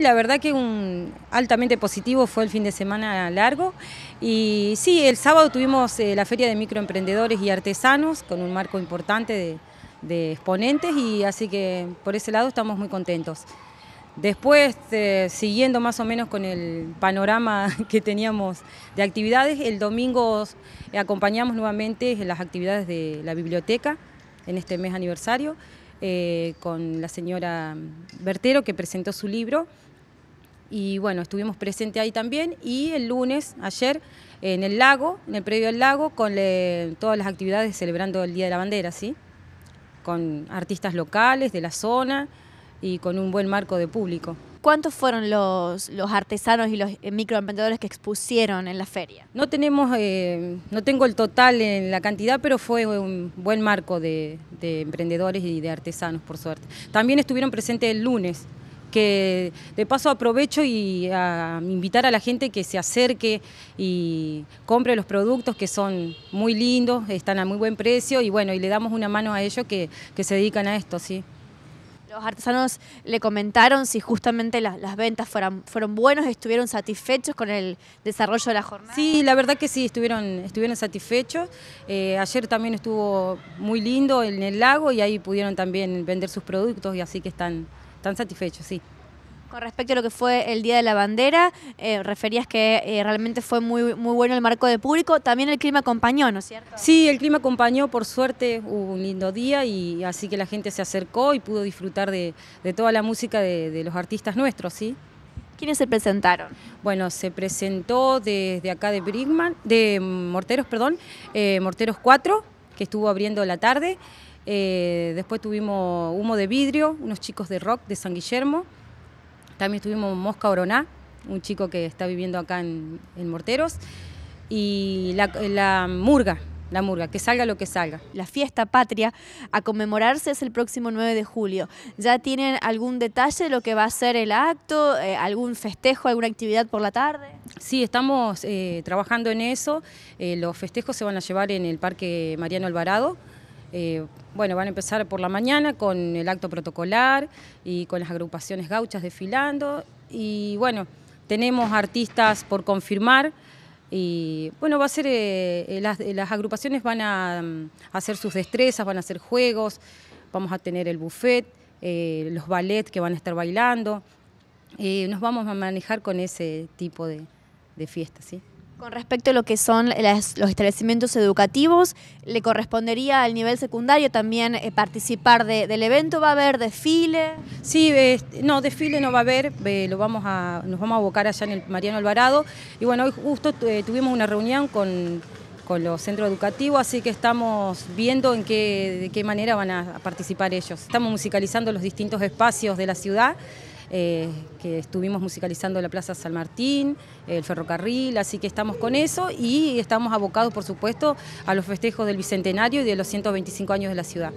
La verdad que un altamente positivo fue el fin de semana largo y sí, el sábado tuvimos eh, la feria de microemprendedores y artesanos con un marco importante de, exponentes y así que por ese lado estamos muy contentos. Después, eh, siguiendo más o menos con el panorama que teníamos de actividades, el domingo acompañamos nuevamente las actividades de la biblioteca en este mes aniversario eh, con la señora Bertero que presentó su libro y bueno, estuvimos presentes ahí también y el lunes, ayer, en el lago, en el predio del lago, con todas las actividades celebrando el Día de la Bandera, ¿sí? Con artistas locales de la zona y con un buen marco de público. ¿Cuántos fueron los, los artesanos y los eh, microemprendedores que expusieron en la feria? No tenemos, eh, no tengo el total en la cantidad, pero fue un buen marco de, de emprendedores y de artesanos, por suerte. También estuvieron presentes el lunes que de paso aprovecho y a invitar a la gente que se acerque y compre los productos que son muy lindos, están a muy buen precio y bueno, y le damos una mano a ellos que, se dedican a esto, sí. Los artesanos le comentaron si justamente las, ventas fueron, fueron buenos, estuvieron satisfechos con el desarrollo de la jornada. Sí, la verdad que sí, estuvieron, estuvieron satisfechos. Eh, ayer también estuvo muy lindo en el lago y ahí pudieron también vender sus productos y así que están, están satisfechos, sí. Con respecto a lo que fue el Día de la Bandera, eh, referías que eh, realmente fue muy, muy bueno el marco de público, también el clima acompañó, ¿no es cierto? Sí, el clima acompañó, por suerte hubo un lindo día y así que la gente se acercó y pudo disfrutar de, toda la música de, los artistas nuestros, ¿sí? ¿Quiénes se presentaron? Bueno, se presentó desde acá de Brigman, de Morteros, perdón, eh, Morteros 4, que estuvo abriendo la tarde. Eh, después tuvimos Humo de Vidrio, unos chicos de rock de San Guillermo. También tuvimos Mosca Oroná, un chico que está viviendo acá en, Morteros. Y la, Murga, la Murga, que salga lo que salga. La fiesta patria a conmemorarse es el próximo 9 de julio. ¿Ya tienen algún detalle de lo que va a ser el acto, eh, algún festejo, alguna actividad por la tarde? Sí, estamos eh, trabajando en eso. los festejos se van a llevar en el Parque Mariano Alvarado. Eh, bueno, van a empezar por la mañana con el acto protocolar y con las agrupaciones gauchas desfilando. Y bueno, tenemos artistas por confirmar. Y bueno, va a ser, eh, eh, las, agrupaciones van a, mm, hacer sus destrezas, van a hacer juegos, vamos a tener el buffet, los ballets que van a estar bailando. nos vamos a manejar con ese tipo de, de fiestas, ¿sí? Con respecto a lo que son los establecimientos educativos, ¿le correspondería al nivel secundario también eh, participar del evento? ¿Va a haber desfile? Sí, no, desfile no va a haber, lo vamos a, nos vamos a abocar allá en el Mariano Alvarado. Y bueno, hoy justo eh, tuvimos una reunión con, los centros educativos, así que estamos viendo en qué, de qué manera van a participar ellos. Estamos musicalizando los distintos espacios de la ciudad. Eh, que estuvimos musicalizando la Plaza San Martín, el ferrocarril, así que estamos con eso y estamos abocados, por supuesto, a los festejos del Bicentenario y de los 125 años de la ciudad.